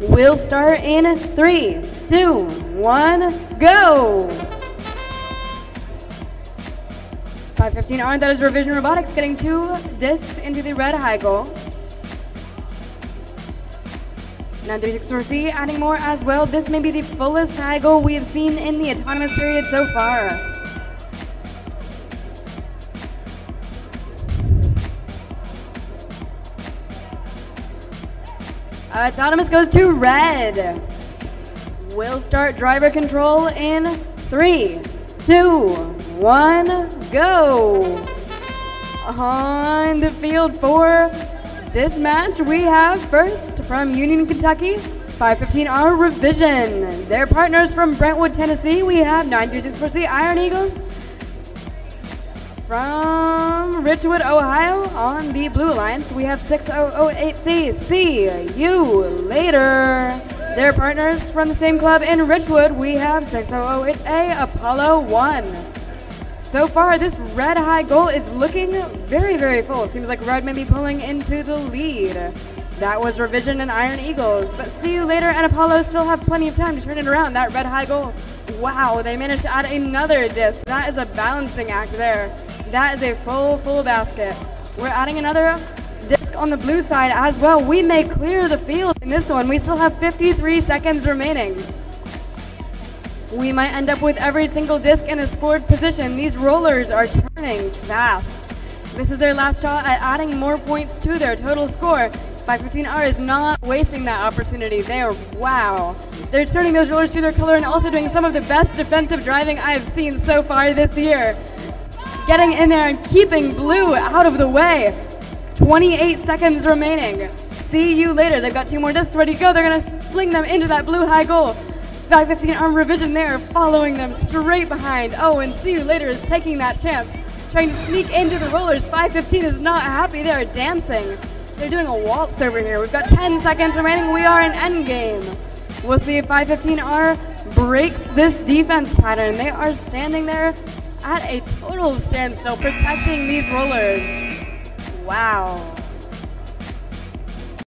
will start in three, two, one, go. 515R, that is Revision Robotics getting two discs into the red high goal. 936 RC adding more as well. This may be the fullest high goal we have seen in the autonomous period so far. Uh, Autonomous goes to red. We'll start driver control in three, two, one, go. On the field for this match, we have first from Union, Kentucky, 515R Revision. Their partners from Brentwood, Tennessee, we have 936 Iron Eagles. From Richwood, Ohio, on the Blue Alliance, we have 6008C. See you later. Their partners from the same club in Richwood, we have 6008A Apollo 1. So far, this red high goal is looking very, very full. Seems like red may be pulling into the lead. That was Revision and Iron Eagles. But see you later, and Apollo still have plenty of time to turn it around. That red high goal. Wow, they managed to add another disc. That is a balancing act there. That is a full, full basket. We're adding another disc on the blue side as well. We may clear the field in this one. We still have 53 seconds remaining. We might end up with every single disc in a scored position. These rollers are turning fast. This is their last shot at adding more points to their total score. 515R is not wasting that opportunity. They are, wow. They're turning those rollers to their color and also doing some of the best defensive driving I have seen so far this year getting in there and keeping blue out of the way. 28 seconds remaining. See you later. They've got two more discs ready to go. They're going to fling them into that blue high goal. 515 arm revision there, following them straight behind. Oh, and see you later is taking that chance, trying to sneak into the rollers. 515 is not happy. They are dancing. They're doing a waltz over here. We've got 10 seconds remaining. We are in endgame. We'll see if 515R breaks this defense pattern. They are standing there at a total standstill, protecting these rollers. Wow.